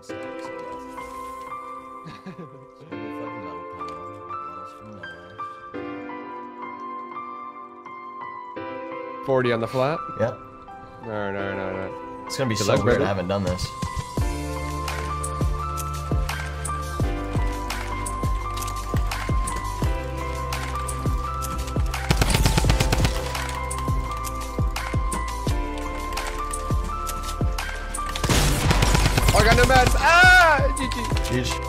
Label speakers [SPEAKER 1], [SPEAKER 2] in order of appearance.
[SPEAKER 1] stacks of death. Stupid fucking metal. Walls from nowhere.
[SPEAKER 2] 40 on the flat.
[SPEAKER 1] Yep.
[SPEAKER 2] Alright, alright, alright.
[SPEAKER 1] It's gonna be
[SPEAKER 2] Good
[SPEAKER 1] so
[SPEAKER 2] luck,
[SPEAKER 1] weird.
[SPEAKER 2] brother.
[SPEAKER 1] I haven't done this.
[SPEAKER 2] Olha a Ah! GG.
[SPEAKER 1] GG.